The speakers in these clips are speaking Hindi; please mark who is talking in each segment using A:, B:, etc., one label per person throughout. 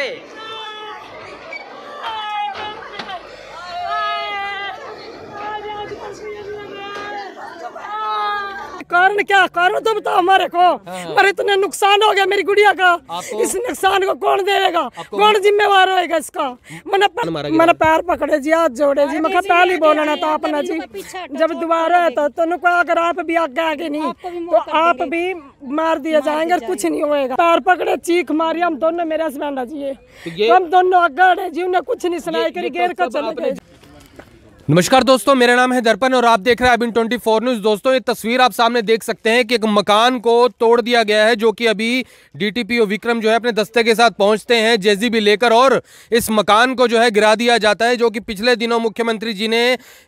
A: Hey.
B: कारण क्या? कारण तो बताओ हमारे को। मेरे इतने नुकसान हो गया मेरी गुड़िया का। इस नुकसान को कौन देगा? कौन जिम्मेवार होएगा इसका? मैंने मैंने पैर पकड़े जी हाथ जोड़े जी। मैं पहले बोलना था आपने जी। जब दोबारा है तो अगर आप भी आगे आगे नहीं तो आप भी मार दिए जाएँगे कुछ नहीं होएगा। पैर पकड़े चीख मारी हम दोनों मेरे हस्बैंड जी। तो हम दोनों आगे है जी उन्हें कुछ नहीं सुनाई करी गेर कर चले गए
C: नमस्कार दोस्तों, मेरा नाम है दर्पण और आप देख रहे हैं अबिन 24 न्यूज़। दोस्तों, ये तस्वीर आप सामने देख सकते हैं कि एक मकान को तोड़ दिया गया है, जो कि अभी डीटीपीओ विक्रम जो है अपने दस्ते के साथ पहुँचते हैं जेसीबी लेकर और इस मकान को जो है गिरा दिया जाता है, जो कि पिछले दिनों मुख्यमंत्री जी ने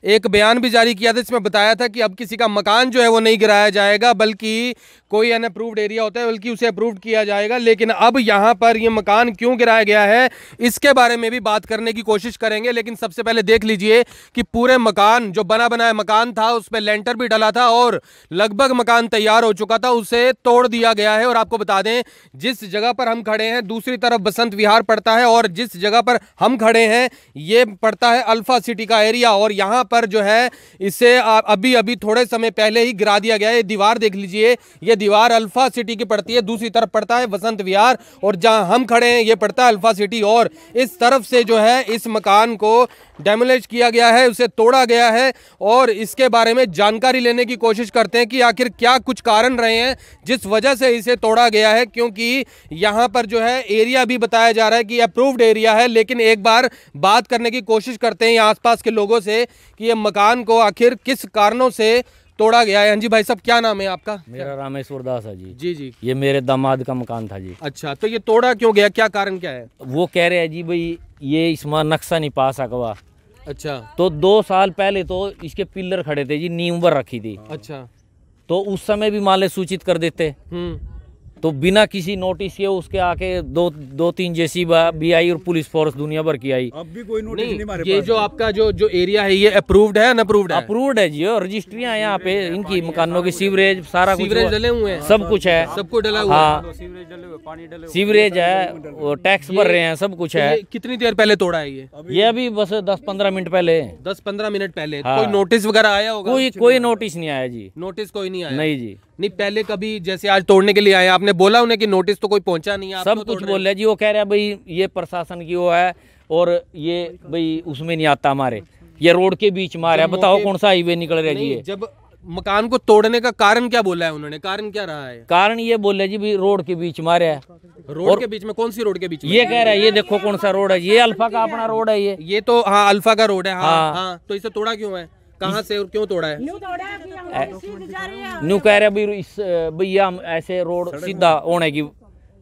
C: एक बयान भी जारी किया था इसमें बताया था कि अब किसी का मकान जो है वो नहीं गिराया जाएगा, बल्कि कोई अनअप्रूव्ड एरिया होता है, बल्कि उसे अप्रूव्ड किया जाएगा। लेकिन अब यहाँ पर ये मकान क्यों गिराया गया है, इसके बारे में भी बात करने की कोशिश करेंगे, लेकिन सबसे पहले देख लीजिए कि पूरे मकान, जो बना बनाया मकान था, उस पर लेंटर भी डला था और लगभग मकान तैयार हो चुका था, उसे तोड़ दिया गया है। और आपको बता दें, जिस जगह पर हम खड़े हैं, दूसरी तरफ़ बसंत विहार पड़ता है और जिस जगह पर हम खड़े हैं, ये पड़ता है अल्फ़ा सिटी का एरिया। और यहाँ पर जो है, इसे अभी अभी थोड़े समय पहले ही गिरा दिया गया है। दीवार देख लीजिए, ये दीवार अल्फ़ा सिटी की पड़ती है, दूसरी तरफ़ पड़ता है बसंत विहार। और जहाँ हम खड़े हैं, ये पड़ता है अल्फ़ा सिटी। और इस तरफ़ से जो है, इस मकान को डैमोलेज किया गया है, उसे तोड़ा गया है और इसके बारे में जानकारी लेने की कोशिश करते हैं कि आखिर क्या कुछ कारण रहे हैं जिस वजह से इसे तोड़ा गया है क्योंकि यहाँ पर जो है एरिया भी बताया जा रहा है कि अप्रूव्ड एरिया है लेकिन एक बार बात करने की कोशिश करते हैं यहाँ आसपास के लोगों से कि ये मकान को आखिर किस कारणों से तोड़ा गया है। हाँ जी भाई साहब क्या नाम है आपका?
D: मेरा रामेश्वर दास है जी।
C: जी जी।
D: ये मेरे दामाद का मकान था जी।
C: अच्छा तो ये तोड़ा क्यों गया? क्या कारण क्या है?
D: वो कह रहे हैं जी भाई ये इसमें नक्शा नहीं पास सकवा।
C: अच्छा।
D: तो दो साल पहले तो इसके पिल्लर खड़े थे जी नींव पर रखी थी।
C: अच्छा।
D: तो उस समय भी माले सूचित कर देते।
C: हम्म।
D: तो बिना किसी नोटिस के उसके आके दो दो तीन जैसी भी आई और पुलिस फोर्स दुनिया भर की आई।
C: अब भी कोई नोटिस नहीं नहीं ये जो आपका जो जो एरिया है ये अप्रूव्ड है अनअप्रूव्ड है?
D: अप्रूव्ड है जी और रजिस्ट्रियाँ यहाँ पे इनकी मकानों की सीवरेज सारा कुछ
C: सीवरेज डले हुए हैं।
D: सब कुछ है।
C: सबको डला हुआ हाँ।
D: सीवरेज है टैक्स भर रहे हैं सब कुछ है।
C: कितनी देर पहले तोड़ा है ये?
D: ये अभी बस दस पंद्रह मिनट पहले।
C: दस पंद्रह मिनट पहले।
D: हाँ।
C: कोई नोटिस वगैरह आया होगा?
D: कोई कोई नोटिस नहीं आया जी।
C: नोटिस कोई नहीं आया।
D: नहीं जी।
C: नहीं पहले कभी जैसे आज तोड़ने के लिए आए आपने बोला उन्हें कि नोटिस तो कोई पहुँचा नहीं है,
D: सब कुछ बोल रहे जी वो कह रहे हैं भाई ये प्रशासन की वो है और ये भाई उसमें नहीं आता हमारे। ये रोड के बीच में आ रहा है बताओ कौन सा हाईवे निकल रहा
C: है
D: जी ये?
C: जब मकान को तोड़ने का कारण क्या बोला है उन्होंने? कारण क्या रहा है?
D: कारण ये बोल रहे जी भाई रोड के बीच मारे है।
C: रोड के बीच में? कौन सी रोड के बीच में?
D: ये कह रहा है ये देखो कौन सा रोड है। ये अल्फ़ा का अपना रोड है ये।
C: ये तो हाँ अल्फ़ा का रोड है हाँ
D: हाँ।
C: हाँ तो इसे तोड़ा क्यों है? कहाँ से और क्यों तोड़ा है?
D: न्यू कह रहे हैं भाई इस भैया हम ऐसे रोड सीधा होने की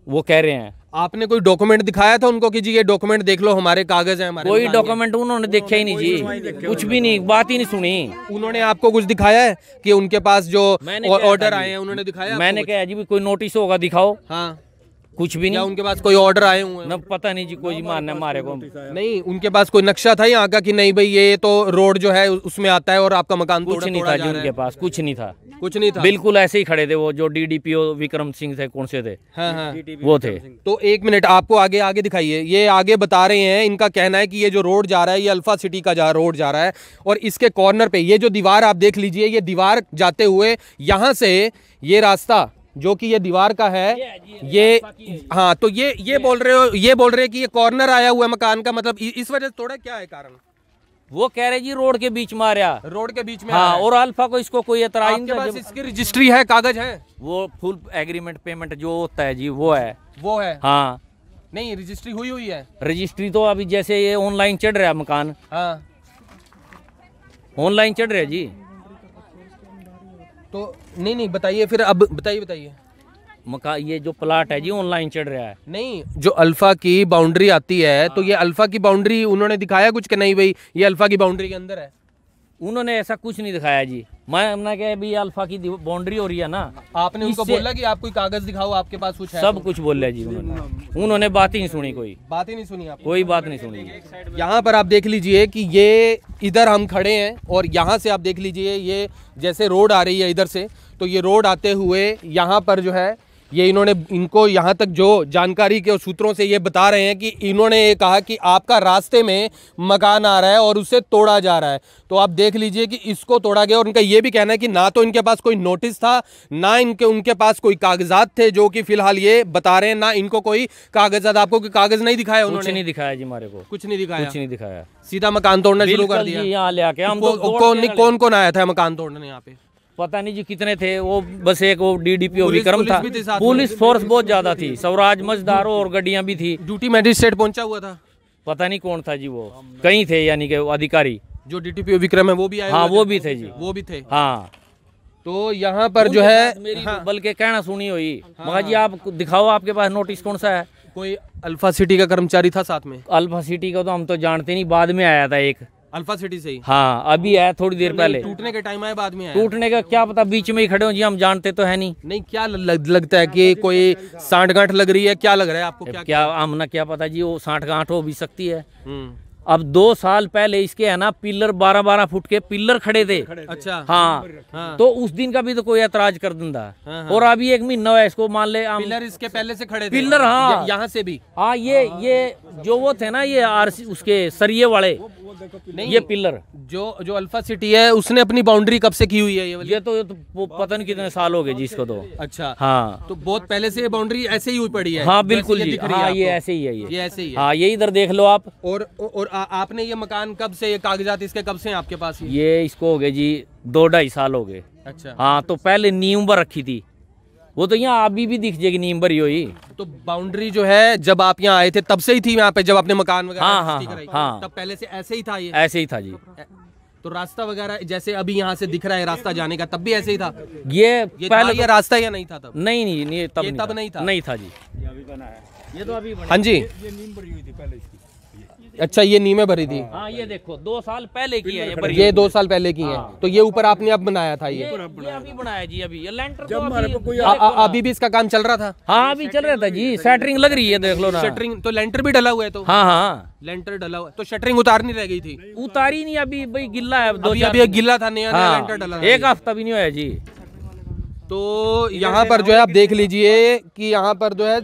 D: वो कह रहे हैं।
C: आपने कोई डॉक्यूमेंट दिखाया था उनको कि जी ये डॉक्यूमेंट देख लो हमारे कागज़ है हमारे
D: कोई डॉक्यूमेंट उन्होंने देखा ही नहीं जी। कुछ भी नहीं बात ही नहीं सुनी।
C: उन्होंने आपको कुछ दिखाया है कि उनके पास जो ऑर्डर आए हैं उन्होंने दिखाया
D: मैंने कहा जी भी कोई नोटिस होगा दिखाओ।
C: हाँ।
D: कुछ भी नहीं।
C: उनके पास कोई ऑर्डर आए हुए हैं?
D: पता नहीं जी कोई मारने मारे को।
C: नहीं उनके पास कोई नक्शा था यहाँ का कि नहीं भाई ये तो रोड जो है उसमें आता है और आपका मकान
D: कुछ नहीं था
C: जी
D: उनके पास कुछ नहीं था।
C: कुछ नहीं था?
D: बिल्कुल ऐसे ही खड़े थे वो जो डीडीपीओ विक्रम सिंह थे कौन से थे?
C: हाँ हाँ।
D: वो थे।
C: तो एक मिनट आपको आगे आगे दिखाइए। ये आगे बता रहे हैं इनका कहना है कि ये जो रोड जा रहा है ये अल्फ़ा सिटी का जा रोड जा रहा है और इसके कॉर्नर पे ये जो दीवार आप देख लीजिए ये दीवार जाते हुए यहाँ से ये रास्ता जो कि ये दीवार का है ये हाँ तो ये ये बोल रहे हो ये बोल रहे हैं कि ये कॉर्नर आया हुआ है मकान का मतलब इस वजह से थोड़ा क्या है कारण?
D: वो कह रहे जी रोड के बीच मारा
C: रोड के बीच में
D: हाँ और अल्फ़ा को इसको कोई एतराज़ नहीं
C: पास इसकी रजिस्ट्री है कागज़ है?
D: वो फुल एग्रीमेंट पेमेंट जो होता है जी वो है।
C: वो है?
D: हाँ।
C: नहीं रजिस्ट्री हुई हुई है।
D: रजिस्ट्री तो अभी जैसे ये ऑनलाइन चढ़ रहा है मकान।
C: हाँ।
D: ऑनलाइन चढ़ रहा है जी।
C: तो नहीं नहीं बताइए फिर अब बताइए बताइए।
D: मका ये जो प्लाट है जी ऑनलाइन चढ़ रहा है।
C: नहीं जो अल्फ़ा की बाउंड्री आती है तो ये अल्फ़ा की बाउंड्री उन्होंने दिखाया कुछ कि नहीं भाई? ये अल्फ़ा की बाउंड्री के अंदर है।
D: उन्होंने ऐसा कुछ नहीं दिखाया जी। मैं हमने कहा भी अल्फ़ा की बाउंड्री हो रही है ना।
C: आपने उनको बोला कि आप कोई कागज़ दिखाओ आपके पास कुछ है
D: सब
C: तो?
D: कुछ बोल रहे जी उन्होंने। उन्होंने बात ही नहीं सुनी कोई।
C: बात ही नहीं सुनी आप
D: कोई बात नहीं सुनी।
C: यहाँ पर आप देख लीजिए कि ये इधर हम खड़े हैं और यहाँ से आप देख लीजिए ये जैसे रोड आ रही है इधर से तो ये रोड आते हुए यहाँ पर जो है ये इन्होंने इनको यहाँ तक जो जानकारी के सूत्रों से ये बता रहे हैं कि इन्होंने ये कहा कि आपका रास्ते में मकान आ रहा है और उसे तोड़ा जा रहा है। तो आप देख लीजिए कि इसको तोड़ा गया और उनका ये भी कहना है कि ना तो इनके पास कोई नोटिस था ना इनके उनके पास कोई कागजात थे जो कि फ़िलहाल ये बता रहे हैं ना इनको कोई कागजात आपको कोई कागज़ नहीं दिखाया
D: कुछ
C: उन्होंने?
D: नहीं दिखाया जी हमारे को।
C: कुछ नहीं दिखाया?
D: कुछ नहीं दिखाया।
C: सीधा मकान तोड़ना शुरू कर दिया।
D: यहाँ ले आके। हम तो
C: कौन कौन आया था मकान तोड़ने यहाँ पे?
D: पता नहीं जी कितने थे वो बस एक वो डीडीपीओ विक्रम था। पुलिस फोर्स बहुत ज़्यादा थी स्वराज मजदारों और गाड़ियाँ भी थी।
C: ड्यूटी मैजिस्ट्रेट पहुँचा हुआ था?
D: पता नहीं कौन था जी वो कहीं थे यानी के अधिकारी।
C: जो डीटीपी विक्रम है वो भी आए
D: हाँ वो भी थे जी।
C: वो भी थे?
D: हाँ।
C: तो यहाँ पर जो है
D: मेरी
C: हाँ,
D: बल्कि कहना सुनी हुई मगर जी आप दिखाओ आपके पास नोटिस कौन सा है?
C: कोई अल्फ़ा सिटी का कर्मचारी था साथ में?
D: अल्फ़ा सिटी का तो हम तो जानते नहीं बाद में आया था एक।
C: अल्फ़ा सिटी से ही।
D: हाँ अभी आया थोड़ी देर पहले।
C: टूटने के टाइम आए बाद में आया।
D: टूटने का क्या पता बीच में ही खड़े हो जी हम जानते तो है नहीं।
C: नहीं क्या लग, लगता है कि कोई सांठ गांठ लग रही है क्या लग रहा है आपको क्या
D: क्या हम ना क्या पता जी वो साठ गांठ हो भी सकती है।
C: हम्म,
D: अब दो साल पहले इसके है ना पिलर बारह बारह फुट के पिलर खड़े थे।
C: अच्छा।
D: हाँ।
C: हाँ।
D: तो उस दिन का भी तो कोई ऐतराज कर दिंदा।
C: हाँ,
D: और अभी एक महीना है इसको मान ले
C: पिलर इसके पहले से खड़े थे।
D: पिलर, हाँ।
C: यहाँ से भी।
D: हाँ ये ये जो वो थे ना ये आरसी उसके सरिये वाले।
C: नहीं
D: ये पिलर।
C: जो जो अल्फ़ा सिटी है उसने अपनी बाउंड्री कब से की हुई है ये वाली?
D: ये तो, ये तो वो पता नहीं कितने साल हो गए जी इसको तो।
C: अच्छा
D: हाँ।
C: तो बहुत पहले से ये बाउंड्री ऐसे ही हुई पड़ी है?
D: हाँ बिल्कुल
C: ये
D: जी।
C: दिख रही है
D: ये ऐसे ही है ये।
C: ऐसे ही है।
D: हाँ ये इधर देख लो आप।
C: और और आपने ये मकान कब से ये कागजात इसके कब से आपके पास? ये
D: ये इसको हो गए जी दो ढाई साल हो गए।
C: अच्छा।
D: हाँ तो पहले नीम पर रखी थी। वो तो यहाँ अभी भी दिख जाएगी नीम भरी हुई।
C: तो बाउंड्री जो है जब आप यहाँ आए थे तब से ही थी यहाँ पे जब आपने मकान वगैरह
D: हाँ, हाँ, हाँ, हाँ।
C: तब पहले से ऐसे ही था ये?
D: ऐसे ही था जी।
C: तो रास्ता वगैरह जैसे अभी यहाँ से दिख रहा है रास्ता जाने का तब भी ऐसे ही था?
D: ये
C: ये
D: पहले
C: था ये रास्ता या नहीं था तब?
D: नहीं नहीं नहीं तब
C: ये
D: नहीं
C: तब
D: था।
C: नहीं था?
D: नहीं था जी। ये तो अभी
C: हाँ जी। अच्छा ये नीमे भरी थी।
D: हाँ ये देखो दो साल पहले की है ये
C: ये दो साल पहले की है। तो ये ऊपर आपने अब बनाया था ये।
D: ये ये अभी बनाया जी अभी। ये लेंटर तो अभी
C: आ, आ, अभी भी इसका काम चल रहा था?
D: हाँ अभी चल रहा था जी। सेटरिंग लग रही है देख लो ना।
C: शटरिंग तो लेंटर भी डला हुआ है तो?
D: हाँ हाँ।
C: लेंटर डला हुआ है। तो शटरिंग उतारनी रह गई थी?
D: उतारी नहीं अभी भाई गिल्ला है दो
C: अभी गिल्ला था नया नया
D: हाँ।
C: लेंटर डला
D: एक हफ़्ता भी नहीं होया जी।
C: तो यहाँ पर जो है आप देख लीजिए कि यहाँ पर जो है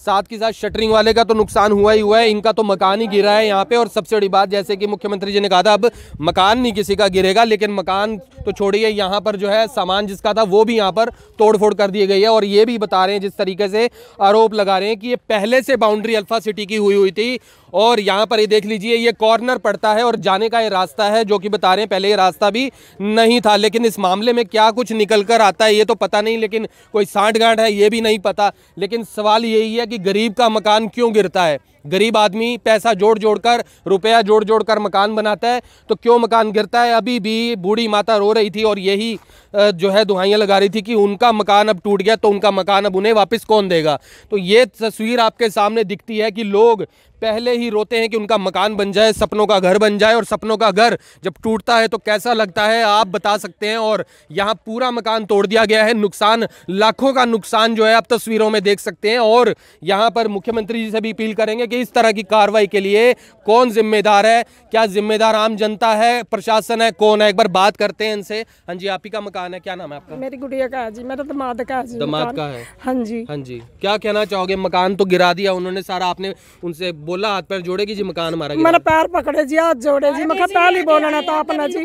C: साथ के साथ शटरिंग वाले का तो नुकसान हुआ ही हुआ है। इनका तो मकान ही गिरा है यहाँ पे। और सबसे बड़ी बात, जैसे कि मुख्यमंत्री जी ने कहा था, अब मकान नहीं किसी का गिरेगा, लेकिन मकान तो छोड़िए, यहाँ पर जो है सामान जिसका था, वो भी यहाँ पर तोड़फोड़ कर दी गई है। और ये भी बता रहे हैं, जिस तरीके से आरोप लगा रहे हैं कि ये पहले से बाउंड्री अल्फ़ा सिटी की हुई हुई थी। और यहाँ पर ये देख लीजिए, ये कॉर्नर पड़ता है और जाने का ये रास्ता है, जो कि बता रहे हैं, पहले ये रास्ता भी नहीं था। लेकिन इस मामले में क्या कुछ निकल कर आता है, ये तो पता नहीं, लेकिन कोई साठ गांठ है, ये भी नहीं पता। लेकिन सवाल यही है कि गरीब का मकान क्यों गिरता है? गरीब आदमी पैसा जोड़ जोड़ कर रुपया जोड़ जोड़ कर मकान बनाता है तो क्यों मकान गिरता है? अभी भी बूढ़ी माता रो रही थी और यही जो है दुहाइयाँ लगा रही थी कि उनका मकान अब टूट गया तो उनका मकान अब उन्हें वापस कौन देगा? तो ये तस्वीर आपके सामने दिखती है कि लोग पहले ही रोते हैं कि उनका मकान बन जाए सपनों का घर बन जाए और सपनों का घर जब टूटता है तो कैसा लगता है आप बता सकते हैं। और यहाँ पूरा मकान तोड़ दिया गया है। नुकसान लाखों का नुकसान जो है आप तस्वीरों में देख सकते हैं। और यहाँ पर मुख्यमंत्री जी से भी अपील करेंगे कि इस तरह की कार्रवाई के लिए कौन जिम्मेदार है? क्या जिम्मेदार आम जनता है? प्रशासन है? कौन है? एक बार बात करते हैं इनसे। हाँ जी आप ही का मकान है। क्या नाम है आपका?
B: मेरी गुड़िया का है जी मेरा दामाद का है जी
C: दामाद का है।
B: हाँ जी।
C: हाँ जी। क्या कहना चाहोगे? मकान तो गिरा दिया उन्होंने सारा आपने उनसे बोला हाथ पैर जोड़े कि जी मकान मारा
B: मैंने पैर पकड़े जी हाथ जोड़े जी मैं पहले बोलना था अपना जी।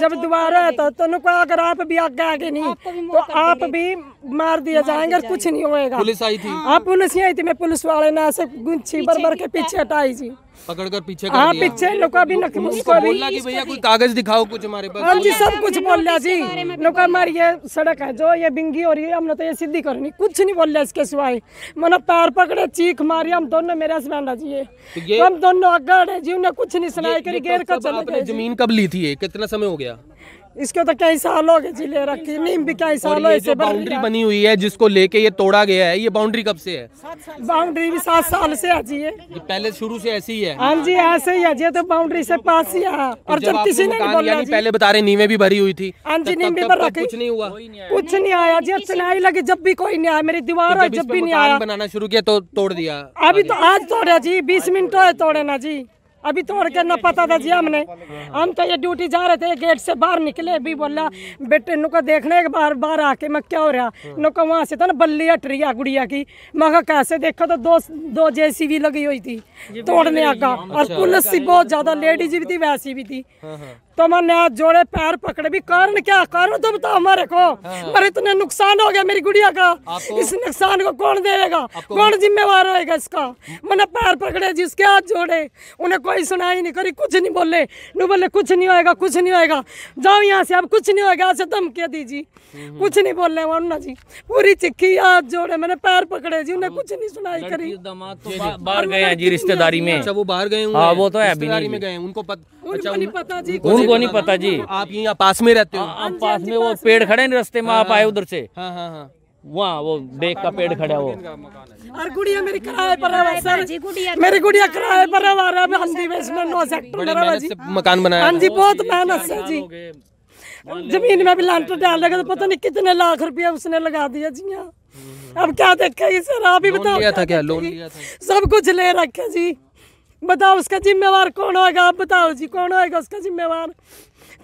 B: जब दोबारा है तो तुमने अगर आप भी आगे आगे नहीं तो आप भी मार दिए जाएँगे कुछ नहीं होएगा।
C: पुलिस आई थी।
B: आप पुलिस ही आई थी मैं पुलिस वाले ने ऐसे गुच्छी भर भर के पीछे। हटाई जी।
C: पकड़ कर पीछे
B: हाँ
C: कर
B: पीछे लोग भी नक
C: उसको बोलना कि भैया कोई कागज़ दिखाओ कुछ हमारे पास।
B: हाँ जी सब कुछ बोल लिया जी। लोग हमारी ये सड़क है जो ये बिंगी हो रही है हमने तो ये सीधी करनी कुछ नहीं बोल लिया इसके सिवाय। मैंने पैर पकड़े चीख मारी हम दोनों मेरे हस्बैंड है। जी ये
C: तो
B: हम दोनों अगड़ है जी उन्हें कुछ नहीं सुनाई करी
C: ये
B: गेर
C: कब-
B: चले गए
C: ज़मीन कब ली थी ये? कितना समय हो गया?
B: इसके तो कई साल हो गए जी ले रखी नीम भी कई साल हो
C: जो बाउंड्री बनी हुई है जिसको लेके ये तोड़ा गया है ये बाउंड्री कब से है?
B: बाउंड्री भी सात साल से है जी ये।
C: पहले शुरू से ऐसी ही है?
B: हाँ जी ऐसे ही है जी तो बाउंड्री से पास ही है और
C: जब
B: किसी ने बोला
C: पहले बता रहे नीमे भी भरी हुई थी
B: हाँ जी नीम भी भर रखी
C: कुछ नहीं हुआ।
B: कुछ नहीं आया जी सुनाई लगी जब भी कोई नहीं आया मेरी दीवार है
C: जब
B: भी नहीं आया।
C: बनाना शुरू किया तो तोड़ दिया।
B: अभी तो आज तोड़े जी बीस मिनट तोड़े ना जी। अभी तोड़ के न पता था जी हमने। हम तो ये ड्यूटी जा रहे थे गेट से बाहर निकले अभी बोला बेटे नुको देखने के बाहर बाहर आके मैं क्या हो रहा? नुको वहाँ से था ना बल्ली हट रही है गुड़िया की। मैं कैसे देखो तो दो दो जेसीबी लगी हुई थी तोड़ने आका। और पुलिस भी बहुत ज़्यादा लेडीज़ भी थी वैसी भी थी। तो मैंने हाथ जोड़े पैर पकड़े भी कारण क्या? कारण तो बताओ हमारे को। मेरे इतने नुकसान हो गया मेरी गुड़िया का। इस नुकसान को कौन देगा? कौन जिम्मेवार होएगा इसका? मैंने पैर पकड़े जिसके हाथ जोड़े। उन्हें कोई सुनाई नहीं करी कुछ नहीं बोले। नु बोले कुछ नहीं होएगा कुछ नहीं होएगा। जाओ यहाँ से अब कुछ नहीं होएगा ऐसे धमकियाँ दीजिए कुछ नहीं बोल रहे वरना जी। पूरी चिक्की हाथ जोड़े मैंने पैर पकड़े जी उन्हें कुछ नहीं सुनाई करी।
D: तो बाहर गए हैं जी रिश्तेदारी में।
C: अच्छा वो बाहर गए
D: हाँ, वो तो है अभी
C: रिश्तेदारी में गए उनको अच्छा
B: उनको नहीं पता जी
D: उनको नहीं पता जी।
C: आप यहाँ पास में रहते हो।
D: हम पास में वो पेड़ खड़े हैं रास्ते में आप आए उधर से।
C: हाँ हाँ हाँ।
D: वहाँ वो देख का पेड़ खड़ा है वो।
B: और गुड़िया मेरी किराए पर है सर। मेरी गुड़िया किराए पर है हमारा अभी हल्दी में इसमें नौ सेक्टर
C: बड़ी
B: मेरा है
C: मेहनत
B: जी
C: मकान बनाया
B: हाँ जी बहुत मेहनत से जी। ज़मीन में भी लांटर डाल लगा तो पता नहीं कितने लाख रुपया उसने लगा दिया जी यहाँ। अब क्या देखेगी सर आप ही बताओ
C: लिया था क्या? लोन लिया था।
B: सब कुछ ले रखे जी। बताओ उसका जिम्मेवार कौन होगा? आप बताओ जी कौन होगा उसका जिम्मेवार?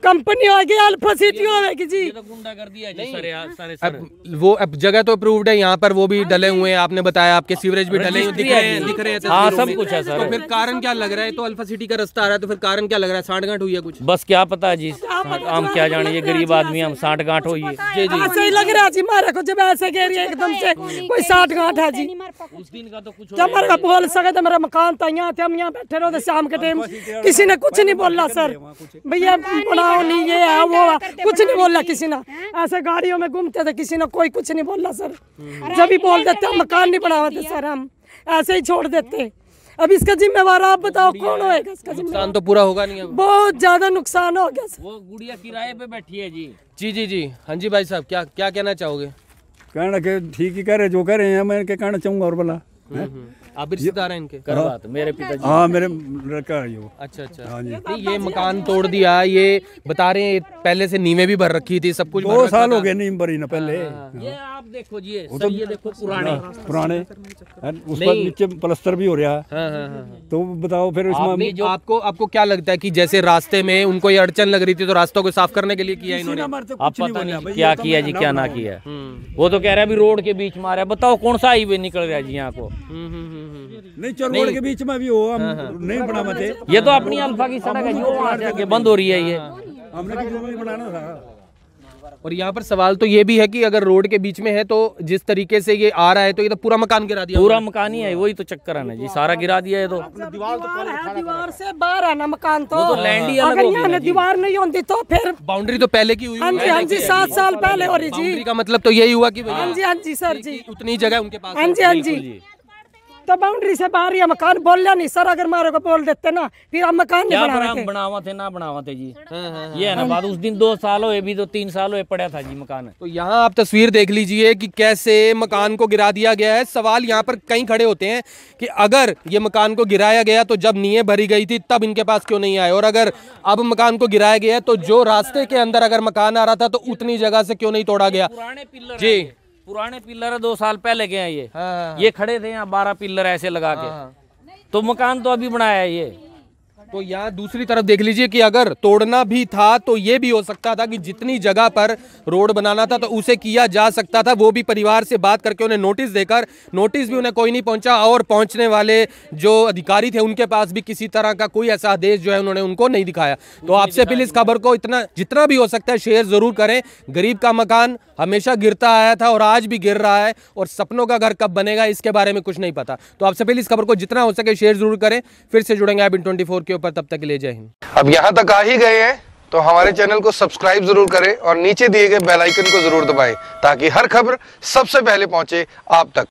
B: कंपनी होगी अल्फ़ा सिटी होगी जी।
D: तो गुंडा कर दिया जी सारे सारे सर
C: अब वो अब जगह तो अप्रूव्ड है यहाँ पर वो भी डले हुए हैं आपने बताया आपके सीवरेज भी डले हुए दिख रहे हैं दिख रहे हैं
D: हाँ सब कुछ है सर।
C: तो फिर कारण क्या लग रहा है? तो अल्फ़ा सिटी का रास्ता आ रहा है तो फिर कारण क्या लग रहा है? साठ गांठ हुई है कुछ?
D: बस क्या पता है जी हम क्या जाने ये गरीब आदमी हम साठ गांठ हो। ये
C: जी जी।
B: ऐसे लग रहा है जी मारे को जब ऐसे कह रही है एकदम से। कोई साठ गांठ है जी।
D: उस दिन का तो कुछ
B: जब हमारे बोल सके तो मेरा मकान था यहाँ थे हम यहाँ बैठे रहो शाम के टाइम किसी ने कुछ नहीं बोला सर। भैया पढ़ाओ नहीं ये है वो कुछ नहीं बोला किसी ने। ऐसे गाड़ियों में घूमते थे किसी ने कोई कुछ नहीं बोला सर। जब भी बोल देते मकान नहीं बनाते सर हम। ऐसे ही छोड़ देते। अब इसका जिम्मेवार आप बताओ कौन होएगा इसका जिम्मेवार?
C: नुकसान तो पूरा होगा नहीं अब।
B: बहुत ज़्यादा नुकसान हो गया सर।
D: वो गुड़िया किराए पे बैठी है जी।
C: जी जी जी। हाँ जी भाई साहब क्या क्या कहना चाहोगे?
A: कहना के ठीक ही कह रहे जो कह रहे हैं मैं कहना चाहूँगा और बोला हैं?
C: आप भी रिश्तेदार हैं इनके?
D: कर बात मेरे पिताजी।
A: हाँ मेरे लड़का है वो।
C: अच्छा अच्छा।
A: हाँ जी।
C: नहीं ये मकान तोड़ दिया ये बता रहे हैं पहले से नींवें भी भर रखी थी सब कुछ
A: दो साल हो गए नीम भरी ना पहले।
D: ये आप देखो जी ये ये देखो पुराने।
A: पुराने। उस पर नीचे प्लस्तर भी हो रहा है।
C: हाँ हाँ हाँ
A: तो बताओ फिर इसमें
C: जो आपको आपको क्या लगता है कि जैसे रास्ते में उनको ये अड़चन लग रही थी तो रास्तों को साफ़ करने के लिए किया इन्होंने?
A: तो
D: आप पता नहीं क्या
A: तो
D: किया जी क्या ना किया। वो तो कह रहा है अभी रोड के बीच मारा बताओ कौन सा हाईवे निकल रहा है जी यहाँ को?
A: नहीं चल रोड के बीच में भी हो हम
C: हाँ,
A: नहीं बनावा थे
D: ये तो अपनी अल्फ़ा की सड़क है जो वहाँ से आके बंद हो रही है ये।
A: हमने किसी नहीं बनाना था।
C: और यहाँ पर सवाल तो ये भी है कि अगर रोड के बीच में है तो जिस तरीके से ये आ रहा है तो ये तो पूरा मकान गिरा दिया।
D: पूरा मकान ही है वही तो चक्कर है ना जी सारा गिरा दिया है तो।
B: दीवार है दीवार से बाहर है ना मकान तो।
D: तो लैंड ही
B: अगर यहाँ दीवार नहीं होती तो फिर
C: बाउंड्री तो पहले की हुई
B: हाँ जी
C: है।
B: हाँ जी सात साल पहले हो रही जी।
C: का मतलब तो यही हुआ की
B: हाँ जी हाँ जी सर जी।
C: उतनी जगह उनके पास।
B: हाँ जी हाँ जी। तो बाउंड्री से बाहर या मकान बोल नहीं। सर अगर मारे को बोल देते ना फिर हम मकान नहीं बना रहे
D: बनावा थे ना बनावा थे जी।
C: हाँ,
D: ये है ना बात उस दिन दो साल हुए भी तो तीन साल हुए पड़ा था जी मकान।
C: तो यहाँ आप तस्वीर देख लीजिए कि कैसे मकान को गिरा दिया गया है। सवाल यहाँ पर कई खड़े होते हैं कि अगर ये मकान को गिराया गया तो जब नींव भरी गई थी तब इनके पास क्यों नहीं आए? और अगर अब मकान को गिराया गया है तो जो रास्ते के अंदर अगर मकान आ रहा था तो उतनी जगह से क्यों नहीं तोड़ा गया? जी।
D: पुराने पिल्लर है दो साल पहले के हैं ये।
C: हाँ,
D: ये खड़े थे यहाँ बारह पिल्लर ऐसे लगा के। हाँ, तो मकान तो अभी बनाया है ये।
C: तो यहाँ दूसरी तरफ़ देख लीजिए कि अगर तोड़ना भी था तो ये भी हो सकता था कि जितनी जगह पर रोड बनाना था तो उसे किया जा सकता था। वो भी परिवार से बात करके उन्हें नोटिस देकर नोटिस भी उन्हें कोई नहीं पहुँचा और पहुँचने वाले जो अधिकारी थे उनके पास भी किसी तरह का कोई ऐसा आदेश जो है उन्होंने उनको नहीं दिखाया। तो आपसे अपील इस खबर को इतना जितना भी हो सकता है शेयर ज़रूर करें। गरीब का मकान हमेशा गिरता आया था और आज भी गिर रहा है और सपनों का घर कब बनेगा इसके बारे में कुछ नहीं पता। तो आपसे पहले इस खबर को जितना हो सके शेयर ज़रूर करें। फिर से जुड़ेंगे आप इन ट्वेंटी के ऊपर तब तक ले जय हिंद।
E: अब यहाँ तक आ ही गए हैं तो हमारे चैनल को सब्सक्राइब ज़रूर करें और नीचे दिए गए बेल आइकन को ज़रूर दबाएँ, ताकि हर खबर सबसे पहले पहुँचे आप तक।